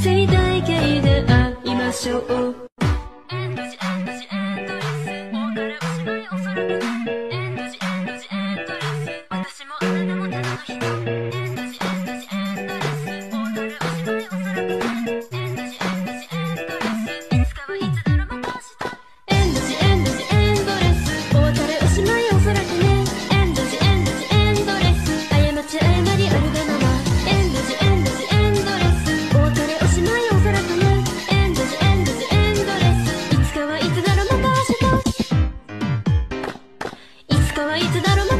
生態系で会いましょう。こはいつだろう